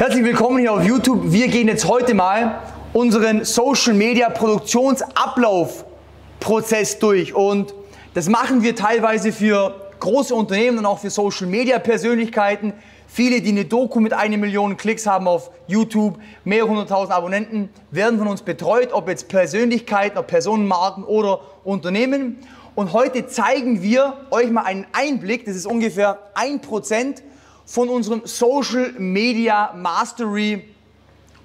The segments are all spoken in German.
Herzlich willkommen hier auf YouTube. Wir gehen jetzt heute mal unseren Social Media Produktionsablaufprozess durch und das machen wir teilweise für große Unternehmen und auch für Social Media Persönlichkeiten. Viele, die eine Doku mit einer Million Klicks haben auf YouTube, mehrere hunderttausend Abonnenten, werden von uns betreut, ob jetzt Persönlichkeiten, ob Personenmarken oder Unternehmen. Und heute zeigen wir euch mal einen Einblick, das ist ungefähr ein Prozent von unserem Social Media Mastery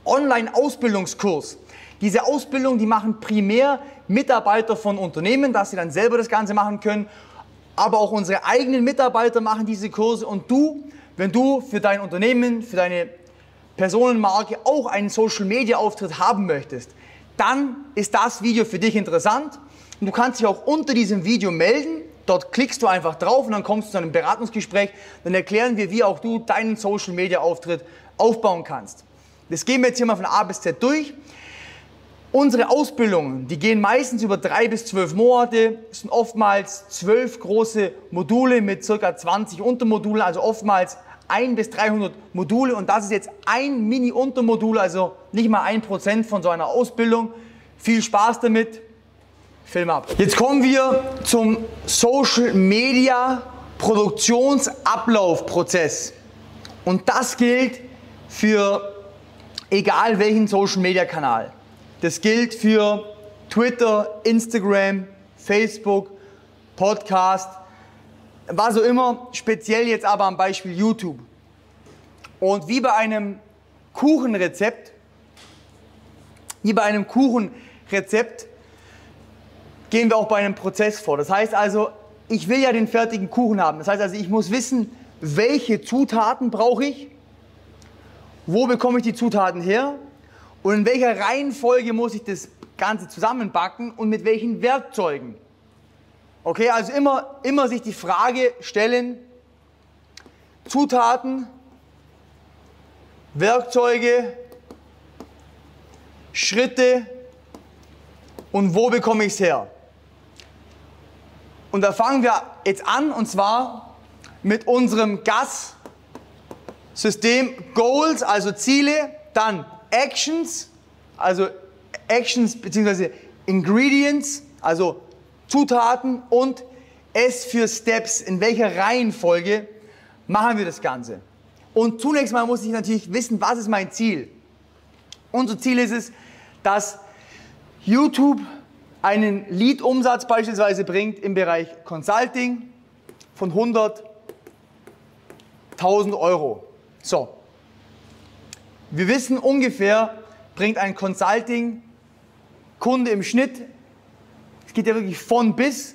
Online-Ausbildungskurs. Diese Ausbildung, die machen primär Mitarbeiter von Unternehmen, dass sie dann selber das Ganze machen können. Aber auch unsere eigenen Mitarbeiter machen diese Kurse. Und du, wenn du für dein Unternehmen, für deine Personenmarke auch einen Social-Media-Auftritt haben möchtest, dann ist das Video für dich interessant. Und du kannst dich auch unter diesem Video melden Dort klickst du einfach drauf und dann kommst du zu einem Beratungsgespräch. Dann erklären wir, wie auch du deinen Social Media Auftritt aufbauen kannst. Das gehen wir jetzt hier mal von A bis Z durch. Unsere Ausbildungen, die gehen meistens über drei bis zwölf Monate, es sind oftmals zwölf große Module mit circa 20 Untermodulen, also oftmals ein bis 300 Module und das ist jetzt ein Mini-Untermodul, also nicht mal ein Prozent von so einer Ausbildung. Viel Spaß damit, Film ab. Jetzt kommen wir zum Social Media Produktionsablaufprozess. Und das gilt für egal welchen Social Media Kanal. Das gilt für Twitter, Instagram, Facebook, Podcast, was auch immer, speziell jetzt aber am Beispiel YouTube. Und wie bei einem Kuchenrezept, wie bei einem Kuchenrezept gehen wir auch bei einem Prozess vor. Das heißt also, ich will ja den fertigen Kuchen haben. Das heißt also, ich muss wissen, welche Zutaten brauche ich, wo bekomme ich die Zutaten her und in welcher Reihenfolge muss ich das Ganze zusammenbacken und mit welchen Werkzeugen. Okay, also immer, immer sich die Frage stellen, Zutaten, Werkzeuge, Schritte und wo bekomme ich es her? Und da fangen wir jetzt an und zwar mit unserem GAS-System Goals, also Ziele, dann Actions, also Actions bzw. Ingredients, also Zutaten und S für Steps, in welcher Reihenfolge machen wir das Ganze. Und zunächst mal muss ich natürlich wissen, was ist mein Ziel. Unser Ziel ist es, dass YouTube einen Lead-Umsatz beispielsweise bringt im Bereich Consulting von 100.000 Euro. So, wir wissen ungefähr, bringt ein Consulting-Kunde im Schnitt, es geht ja wirklich von bis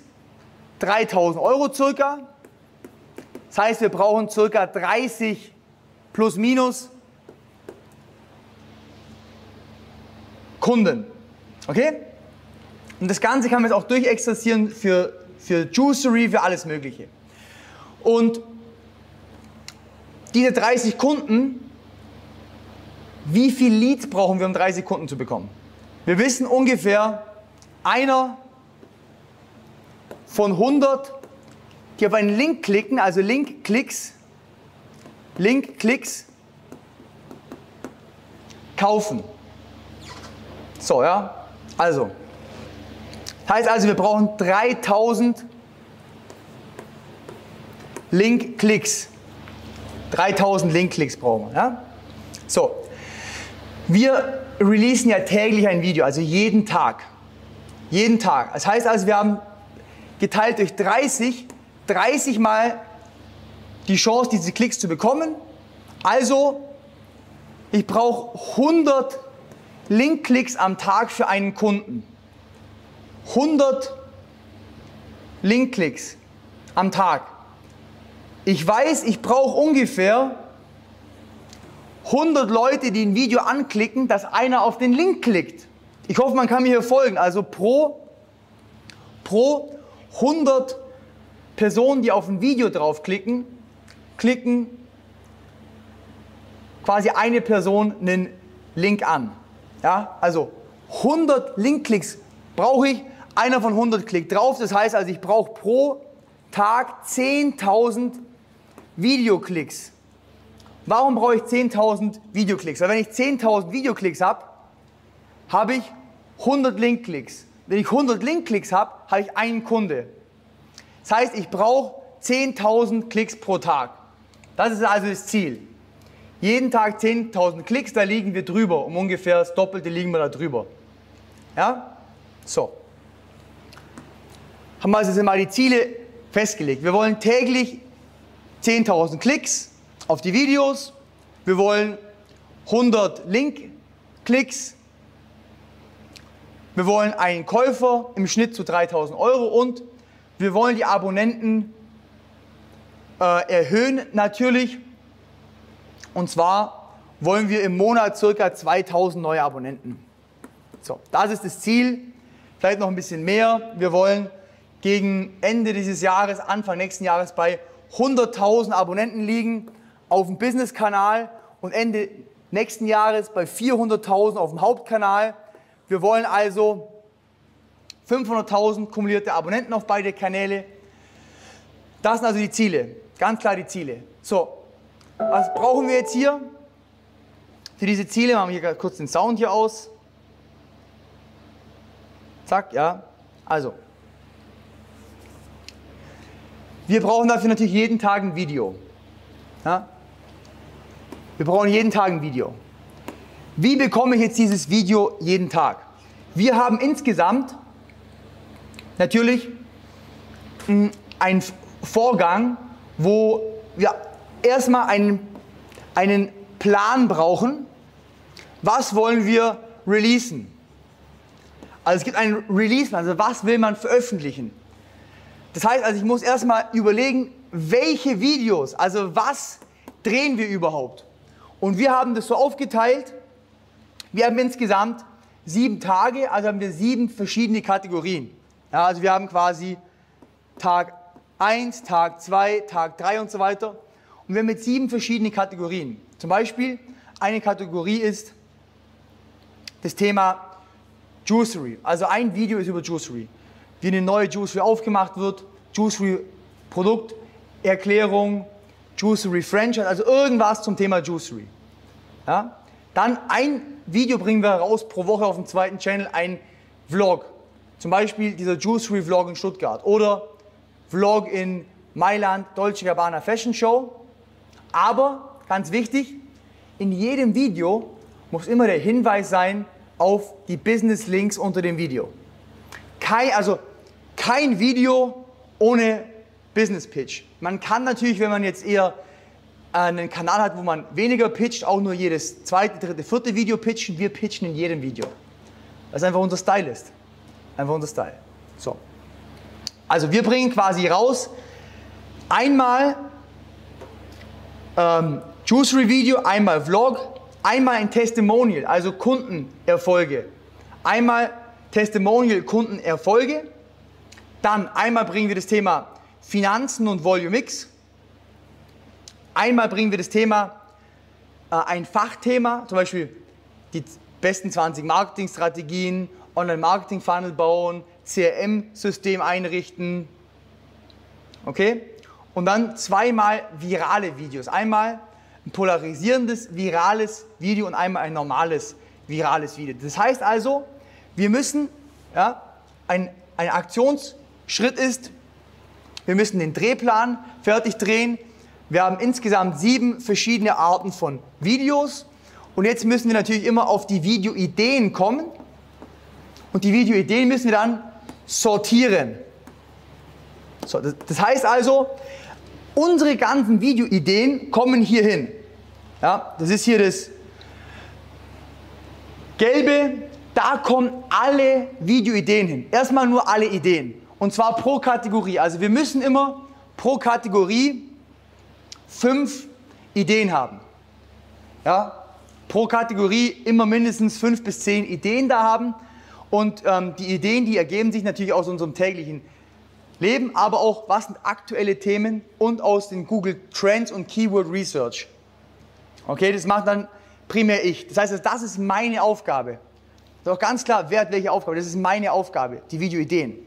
3.000 Euro circa. Das heißt, wir brauchen circa 30 plus minus Kunden. Okay? Und das Ganze kann man jetzt auch durchexerzieren für, für Juicery, für alles Mögliche. Und diese 30 Kunden, wie viel Leads brauchen wir, um 30 Kunden zu bekommen? Wir wissen ungefähr, einer von 100, die auf einen Link klicken, also Link-Klicks, Link-Klicks, kaufen. So, ja, also Heißt also, wir brauchen 3000 Link-Klicks. 3000 Link-Klicks brauchen wir. Ja? So, wir releasen ja täglich ein Video, also jeden Tag. Jeden Tag. Das heißt also, wir haben geteilt durch 30, 30 mal die Chance, diese Klicks zu bekommen. Also, ich brauche 100 Link-Klicks am Tag für einen Kunden. 100 Linkklicks am Tag. Ich weiß, ich brauche ungefähr 100 Leute, die ein Video anklicken, dass einer auf den Link klickt. Ich hoffe, man kann mir hier folgen. Also pro, pro 100 Personen, die auf ein Video draufklicken, klicken quasi eine Person einen Link an. Ja, also 100 Linkklicks brauche ich, einer von 100 klickt drauf. Das heißt also, ich brauche pro Tag 10.000 Videoklicks. warum brauche ich 10.000 Videoklicks? Weil wenn ich 10.000 Videoklicks habe, habe ich 100 Linkklicks. Wenn ich 100 Linkklicks habe, habe ich einen Kunde. Das heißt, ich brauche 10.000 Klicks pro Tag. Das ist also das Ziel. Jeden Tag 10.000 Klicks, da liegen wir drüber. Um ungefähr das Doppelte liegen wir da drüber. Ja? So. Haben wir also jetzt mal die Ziele festgelegt. Wir wollen täglich 10.000 Klicks auf die Videos. Wir wollen 100 Link-Klicks. Wir wollen einen Käufer im Schnitt zu 3.000 Euro und wir wollen die Abonnenten äh, erhöhen natürlich. Und zwar wollen wir im Monat ca. 2000 neue Abonnenten. So, das ist das Ziel. Vielleicht noch ein bisschen mehr. Wir wollen gegen Ende dieses Jahres, Anfang nächsten Jahres bei 100.000 Abonnenten liegen auf dem Business-Kanal und Ende nächsten Jahres bei 400.000 auf dem Hauptkanal. Wir wollen also 500.000 kumulierte Abonnenten auf beide Kanäle. Das sind also die Ziele, ganz klar die Ziele. So, was brauchen wir jetzt hier? Für diese Ziele machen wir hier kurz den Sound hier aus. Zack, ja. Also, wir brauchen dafür natürlich jeden Tag ein Video. Ja? Wir brauchen jeden Tag ein Video. Wie bekomme ich jetzt dieses Video jeden Tag? Wir haben insgesamt natürlich hm, einen Vorgang, wo wir erstmal einen, einen Plan brauchen. Was wollen wir releasen? Also es gibt einen Release, also was will man veröffentlichen? Das heißt also, ich muss erstmal überlegen, welche Videos, also was drehen wir überhaupt? Und wir haben das so aufgeteilt, wir haben insgesamt sieben Tage, also haben wir sieben verschiedene Kategorien. Ja, also wir haben quasi Tag 1, Tag 2, Tag 3 und so weiter. Und wir haben jetzt sieben verschiedene Kategorien. Zum Beispiel eine Kategorie ist das Thema Juicery. Also ein Video ist über Juicery wie eine neue Juicery aufgemacht wird, Juicery Produkterklärung, Juicery Franchise, also irgendwas zum Thema Juicery. Ja? Dann ein Video bringen wir raus pro Woche auf dem zweiten Channel, ein Vlog. Zum Beispiel dieser Juicery Vlog in Stuttgart oder Vlog in Mailand, Dolce Gabbana Fashion Show. Aber ganz wichtig, in jedem Video muss immer der Hinweis sein auf die Business Links unter dem Video. Kein, also kein Video ohne Business Pitch. Man kann natürlich, wenn man jetzt eher einen Kanal hat, wo man weniger pitcht, auch nur jedes zweite, dritte, vierte Video pitchen. Wir pitchen in jedem Video. Das ist einfach unser Style ist. Einfach unser Style. So. Also wir bringen quasi raus einmal ähm, Juicery Video, einmal Vlog, einmal ein Testimonial, also Kundenerfolge. Einmal Testimonial Kundenerfolge dann einmal bringen wir das Thema Finanzen und Volume Mix. Einmal bringen wir das Thema, äh, ein Fachthema, zum Beispiel die besten 20 Marketingstrategien, Online-Marketing-Funnel bauen, CRM-System einrichten. Okay? Und dann zweimal virale Videos. Einmal ein polarisierendes, virales Video und einmal ein normales, virales Video. Das heißt also, wir müssen ja, ein, eine Aktions- Schritt ist, wir müssen den Drehplan fertig drehen. Wir haben insgesamt sieben verschiedene Arten von Videos. Und jetzt müssen wir natürlich immer auf die Videoideen kommen. Und die Videoideen müssen wir dann sortieren. So, das heißt also, unsere ganzen Videoideen kommen hier hin. Ja, das ist hier das gelbe. Da kommen alle Videoideen hin. Erstmal nur alle Ideen. Und zwar pro Kategorie. Also wir müssen immer pro Kategorie fünf Ideen haben. Ja? Pro Kategorie immer mindestens fünf bis zehn Ideen da haben. Und ähm, die Ideen, die ergeben sich natürlich aus unserem täglichen Leben, aber auch, was sind aktuelle Themen und aus den Google Trends und Keyword Research. Okay, das macht dann primär ich. Das heißt, das ist meine Aufgabe. Das ist auch ganz klar, wer hat welche Aufgabe. Das ist meine Aufgabe, die Videoideen.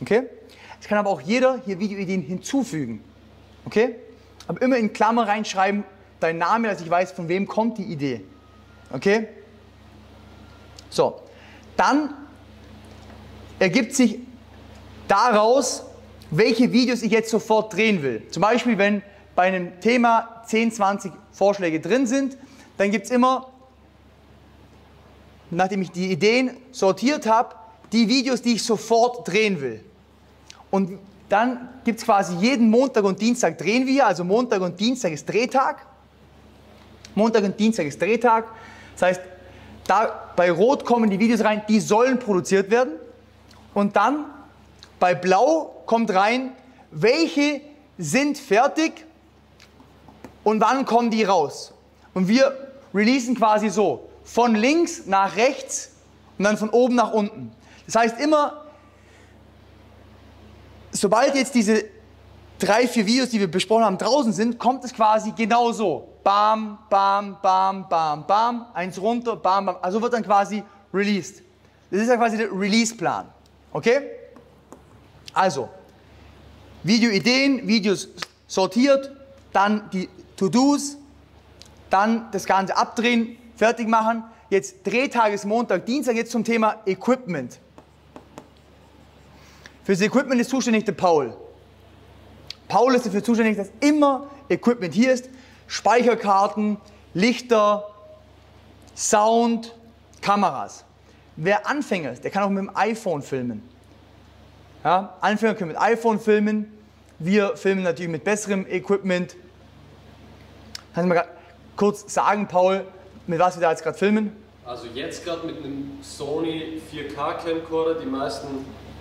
Okay? Es kann aber auch jeder hier Videoideen hinzufügen. Okay? Aber immer in Klammer reinschreiben, dein Name, dass ich weiß, von wem kommt die Idee. Okay? So, dann ergibt sich daraus, welche Videos ich jetzt sofort drehen will. Zum Beispiel, wenn bei einem Thema 10, 20 Vorschläge drin sind, dann gibt es immer, nachdem ich die Ideen sortiert habe, die Videos, die ich sofort drehen will. Und dann gibt es quasi jeden Montag und Dienstag drehen wir, also Montag und Dienstag ist Drehtag. Montag und Dienstag ist Drehtag. Das heißt, da bei Rot kommen die Videos rein, die sollen produziert werden. Und dann bei Blau kommt rein, welche sind fertig und wann kommen die raus. Und wir releasen quasi so, von links nach rechts und dann von oben nach unten. Das heißt immer, sobald jetzt diese drei, vier Videos, die wir besprochen haben, draußen sind, kommt es quasi genau so. Bam, bam, bam, bam, bam, eins runter, bam, bam. Also wird dann quasi released. Das ist ja quasi der Release-Plan. Okay? Also, Videoideen, Videos sortiert, dann die To-Dos, dann das Ganze abdrehen, fertig machen. Jetzt Drehtagesmontag, Dienstag jetzt zum Thema Equipment. Für das Equipment ist zuständig der Paul. Paul ist dafür zuständig, dass immer Equipment hier ist. Speicherkarten, Lichter, Sound, Kameras. Wer Anfänger ist, der kann auch mit dem iPhone filmen. Ja, Anfänger können mit iPhone filmen. Wir filmen natürlich mit besserem Equipment. Kannst du mal kurz sagen, Paul, mit was wir da jetzt gerade filmen? Also jetzt gerade mit einem Sony 4K Camcorder. Die meisten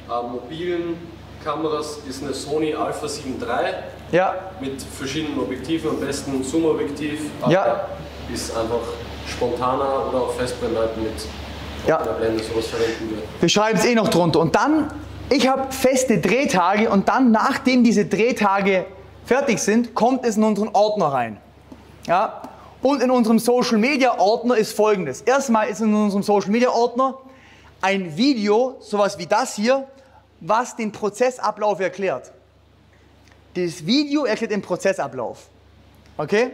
äh, mobilen Kameras ist eine Sony Alpha 7 III Ja, mit verschiedenen Objektiven, am besten Zoom-Objektiv. aber Ja. Ist einfach spontaner oder auch Festbrennweiten mit Ja. Blende sowas verwenden wir. wir schreiben es eh noch drunter. Und dann, ich habe feste Drehtage und dann, nachdem diese Drehtage fertig sind, kommt es in unseren Ordner rein. Ja? Und in unserem Social Media Ordner ist folgendes. Erstmal ist in unserem Social Media Ordner ein Video, sowas wie das hier, was den Prozessablauf erklärt. Dieses Video erklärt den Prozessablauf. Okay?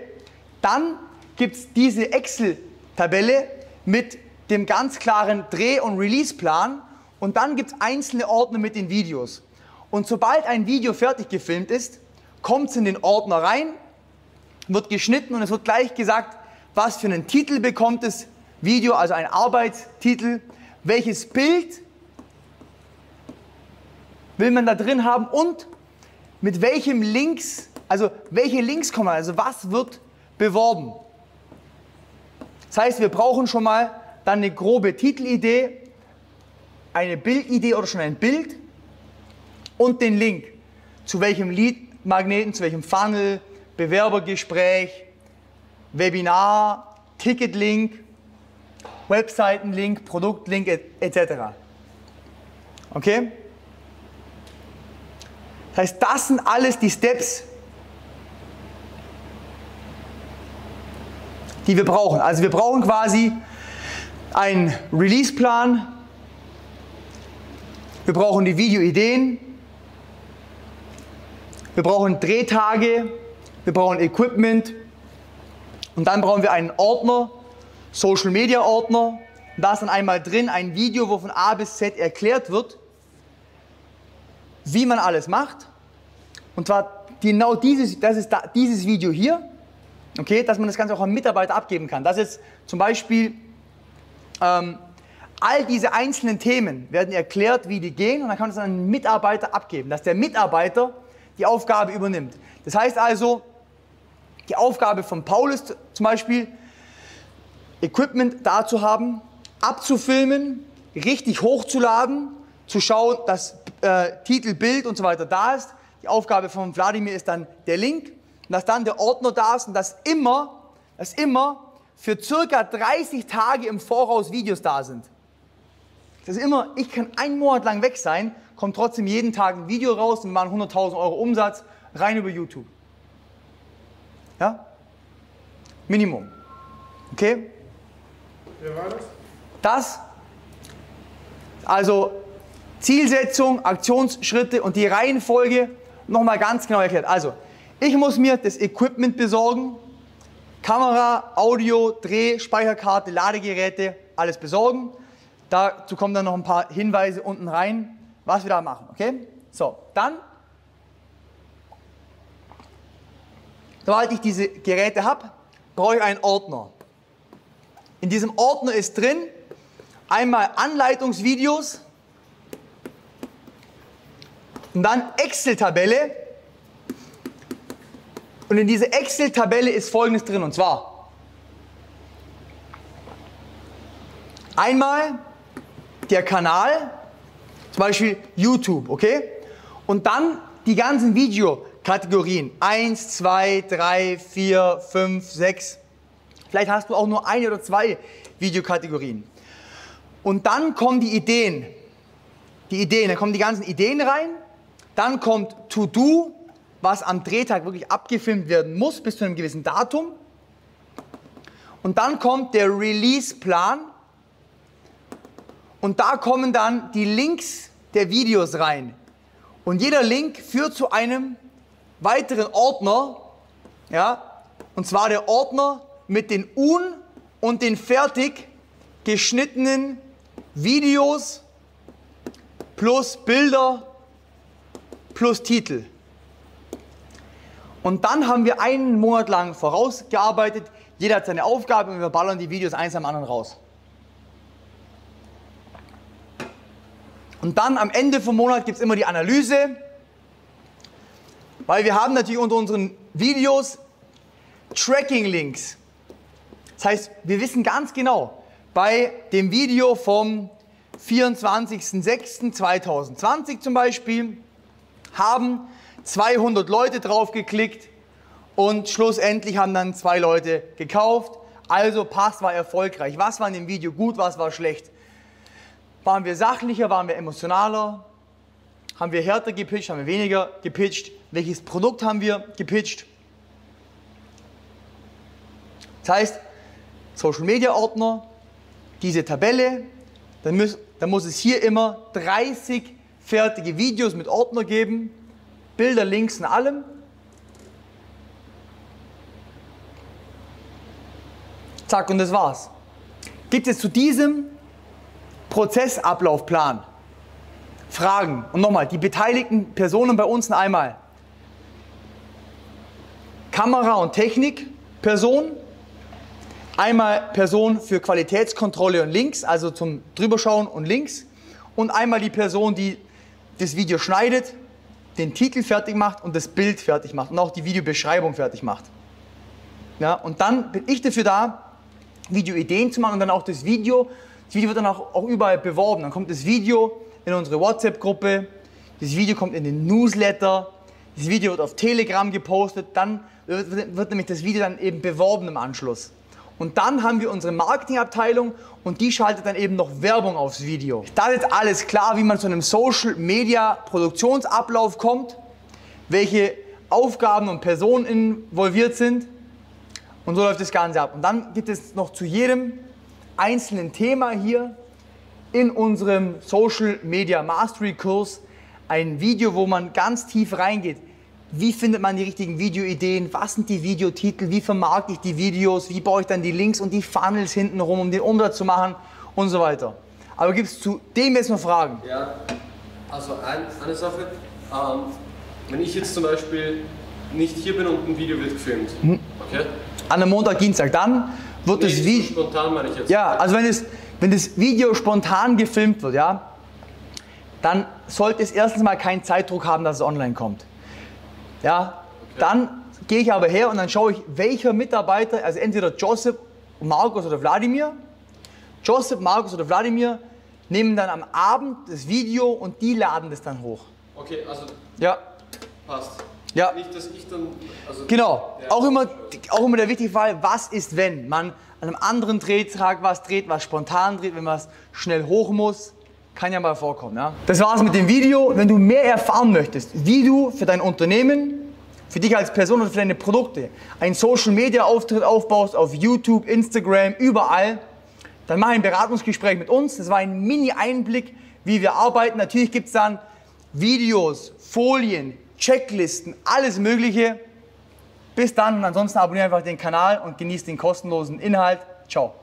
Dann gibt es diese Excel-Tabelle mit dem ganz klaren Dreh- und Release-Plan und dann gibt es einzelne Ordner mit den Videos. Und sobald ein Video fertig gefilmt ist, kommt es in den Ordner rein, wird geschnitten und es wird gleich gesagt, was für einen Titel bekommt das Video, also ein Arbeitstitel, welches Bild will man da drin haben und mit welchem Links, also welche Links kommen, also was wird beworben. Das heißt, wir brauchen schon mal dann eine grobe Titelidee, eine Bildidee oder schon ein Bild und den Link. Zu welchem Lead-Magneten, zu welchem Funnel, Bewerbergespräch, Webinar, Ticketlink, Webseitenlink, Produktlink et- etc. Okay? Das heißt, das sind alles die Steps, die wir brauchen. Also wir brauchen quasi einen Release-Plan, wir brauchen die Videoideen, wir brauchen Drehtage, wir brauchen Equipment und dann brauchen wir einen Ordner, Social Media Ordner. Da ist dann einmal drin ein Video, wo von A bis Z erklärt wird, wie man alles macht. Und zwar genau dieses, das ist da, dieses Video hier, okay, dass man das Ganze auch an Mitarbeiter abgeben kann. Das ist zum Beispiel ähm, all diese einzelnen Themen werden erklärt, wie die gehen, und dann kann es an einen Mitarbeiter abgeben, dass der Mitarbeiter die Aufgabe übernimmt. Das heißt also, die Aufgabe von Paul ist zum Beispiel, Equipment da zu haben, abzufilmen, richtig hochzuladen, zu schauen, dass äh, Titel, Bild und so weiter da ist. Die Aufgabe von Wladimir ist dann der Link, und dass dann der Ordner da ist und dass immer, dass immer für circa 30 Tage im Voraus Videos da sind. Das ist immer, ich kann einen Monat lang weg sein, kommt trotzdem jeden Tag ein Video raus und wir machen 100.000 Euro Umsatz rein über YouTube. Ja? Minimum. Okay? Wer war das? Das, also Zielsetzung, Aktionsschritte und die Reihenfolge nochmal ganz genau erklärt. Also, ich muss mir das Equipment besorgen, Kamera, Audio, Dreh, Speicherkarte, Ladegeräte, alles besorgen. Dazu kommen dann noch ein paar Hinweise unten rein, was wir da machen. Okay? So, dann, sobald ich diese Geräte habe, brauche ich einen Ordner. In diesem Ordner ist drin einmal Anleitungsvideos und dann Excel-Tabelle. Und in dieser Excel-Tabelle ist folgendes drin und zwar einmal der Kanal, zum Beispiel YouTube, okay? Und dann die ganzen Videokategorien. 1, 2, 3, 4, 5, 6. Vielleicht hast du auch nur eine oder zwei Videokategorien. Und dann kommen die Ideen. Die Ideen, dann kommen die ganzen Ideen rein. Dann kommt To-Do, was am Drehtag wirklich abgefilmt werden muss bis zu einem gewissen Datum. Und dann kommt der Release-Plan. Und da kommen dann die Links der Videos rein. Und jeder Link führt zu einem weiteren Ordner, ja, und zwar der Ordner mit den un- und den fertig geschnittenen Videos plus Bilder plus Titel. Und dann haben wir einen Monat lang vorausgearbeitet. Jeder hat seine Aufgabe und wir ballern die Videos eins am anderen raus. Und dann am Ende vom Monat gibt es immer die Analyse, weil wir haben natürlich unter unseren Videos Tracking-Links. Das heißt, wir wissen ganz genau, bei dem Video vom 24.06.2020 zum Beispiel haben 200 Leute drauf geklickt und schlussendlich haben dann zwei Leute gekauft. Also Pass war erfolgreich. Was war in dem Video gut, was war schlecht? Waren wir sachlicher, waren wir emotionaler? Haben wir härter gepitcht, haben wir weniger gepitcht? Welches Produkt haben wir gepitcht? Das heißt, Social Media Ordner, diese Tabelle, dann muss, dann muss es hier immer 30 fertige Videos mit Ordner geben, Bilder, Links und allem. Zack, und das war's. Gibt es zu diesem Prozessablaufplan Fragen? Und nochmal, die beteiligten Personen bei uns einmal Kamera- und Technikperson, Einmal Person für Qualitätskontrolle und Links, also zum Drüberschauen und Links. Und einmal die Person, die das Video schneidet, den Titel fertig macht und das Bild fertig macht und auch die Videobeschreibung fertig macht. Ja, und dann bin ich dafür da, Videoideen zu machen und dann auch das Video. Das Video wird dann auch, auch überall beworben. Dann kommt das Video in unsere WhatsApp-Gruppe, das Video kommt in den Newsletter, das Video wird auf Telegram gepostet, dann wird, wird nämlich das Video dann eben beworben im Anschluss. Und dann haben wir unsere Marketingabteilung und die schaltet dann eben noch Werbung aufs Video. Da ist jetzt alles klar, wie man zu einem Social Media Produktionsablauf kommt, welche Aufgaben und Personen involviert sind. Und so läuft das Ganze ab. Und dann gibt es noch zu jedem einzelnen Thema hier in unserem Social Media Mastery Kurs ein Video, wo man ganz tief reingeht. Wie findet man die richtigen Videoideen? Was sind die Videotitel? Wie vermarkte ich die Videos? Wie baue ich dann die Links und die Funnels hinten rum, um den Umsatz zu machen und so weiter? Aber gibt es zu dem jetzt noch Fragen? Ja, also ein, eine Sache. Ähm, wenn ich jetzt zum Beispiel nicht hier bin und ein Video wird gefilmt, Hm. okay? An einem Montag, Dienstag, dann wird das Nee, so Video. spontan meine ich jetzt. Ja, also wenn, es, wenn das Video spontan gefilmt wird, ja, dann sollte es erstens mal keinen Zeitdruck haben, dass es online kommt. Ja, dann gehe ich aber her und dann schaue ich, welcher Mitarbeiter, also entweder Joseph, Markus oder Wladimir, Joseph, Markus oder Wladimir nehmen dann am Abend das Video und die laden das dann hoch. Okay, also Ja, passt. Ja. Nicht, dass ich dann. Also, Genau. Ja. Auch immer, auch immer der wichtige Fall, was ist, wenn man an einem anderen Drehtag was dreht, was spontan dreht, wenn man es schnell hoch muss. Kann ja mal vorkommen. Ja? Das war's mit dem Video. Wenn du mehr erfahren möchtest, wie du für dein Unternehmen, für dich als Person und für deine Produkte einen Social Media Auftritt aufbaust auf YouTube, Instagram, überall, dann mach ein Beratungsgespräch mit uns. Das war ein Mini-Einblick, wie wir arbeiten. Natürlich gibt es dann Videos, Folien, Checklisten, alles Mögliche. Bis dann und ansonsten abonniere einfach den Kanal und genießt den kostenlosen Inhalt. Ciao.